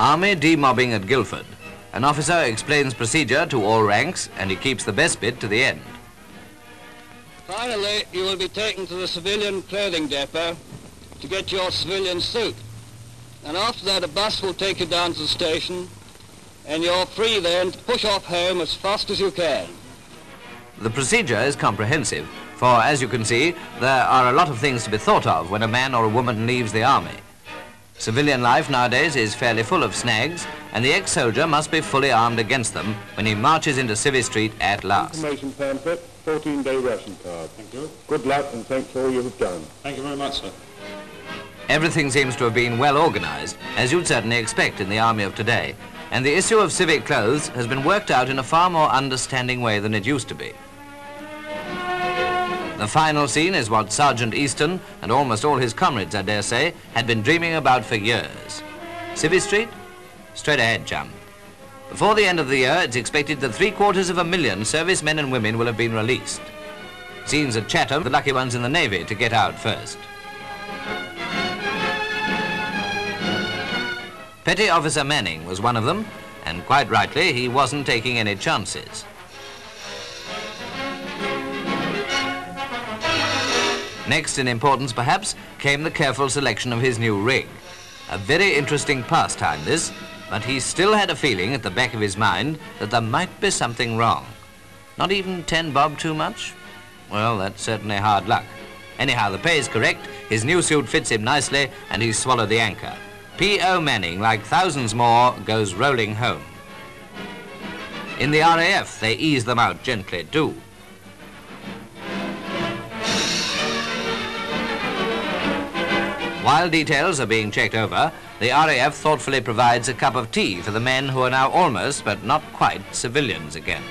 Army demobbing at Guildford. An officer explains procedure to all ranks and he keeps the best bit to the end. Finally, you will be taken to the civilian clothing depot to get your civilian suit. And after that, a bus will take you down to the station and you're free then to push off home as fast as you can. The procedure is comprehensive, for as you can see, there are a lot of things to be thought of when a man or a woman leaves the army. Civilian life nowadays is fairly full of snags, and the ex-soldier must be fully armed against them when he marches into Civvy Street at last. Information pamphlet, 14-day ration card. Thank you. Good luck and thanks for all you have done. Thank you very much, sir. Everything seems to have been well organised, as you'd certainly expect in the army of today, and the issue of civic clothes has been worked out in a far more understanding way than it used to be. The final scene is what Sergeant Easton and almost all his comrades, I dare say, had been dreaming about for years. Civvy Street? Straight ahead, chum. Before the end of the year, it's expected that three quarters of a million servicemen and women will have been released. Scenes at Chatham, the lucky ones in the Navy to get out first. Petty Officer Manning was one of them, and quite rightly, he wasn't taking any chances. Next in importance, perhaps, came the careful selection of his new rig. A very interesting pastime, this, but he still had a feeling at the back of his mind that there might be something wrong. Not even 10 bob too much? Well, that's certainly hard luck. Anyhow, the pay is correct, his new suit fits him nicely, and he's swallowed the anchor. P.O. Manning, like thousands more, goes rolling home. In the RAF, they ease them out gently, too. While details are being checked over, the RAF thoughtfully provides a cup of tea for the men who are now almost, but not quite, civilians again.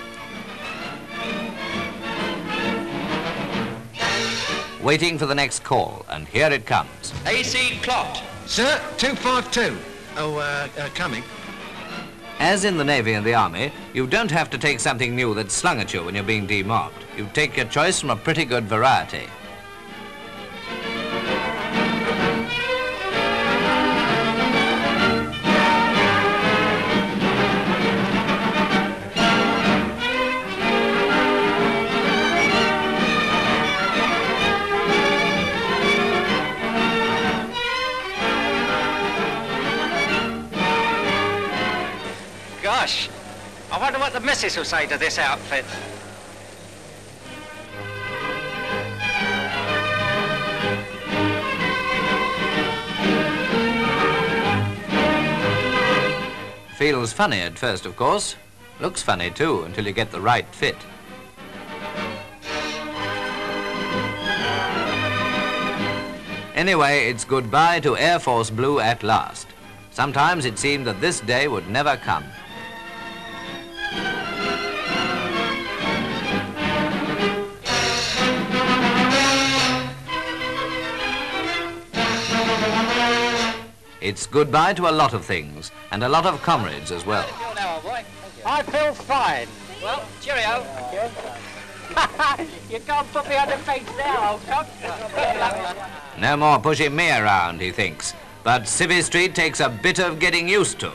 Waiting for the next call, and here it comes. AC Clot. Sir, 252. Oh, uh, uh, coming. As in the Navy and the Army, you don't have to take something new that's slung at you when you're being demobbed. You take your choice from a pretty good variety. Gosh, I wonder what the missus will say to this outfit. Feels funny at first, of course. Looks funny, too, until you get the right fit. Anyway, it's goodbye to Air Force Blue at last. Sometimes it seemed that this day would never come. It's goodbye to a lot of things, and a lot of comrades as well. I feel fine. Well, cheerio. you can't put me on the face now, old top. No more pushing me around, he thinks. But Civvy Street takes a bit of getting used to.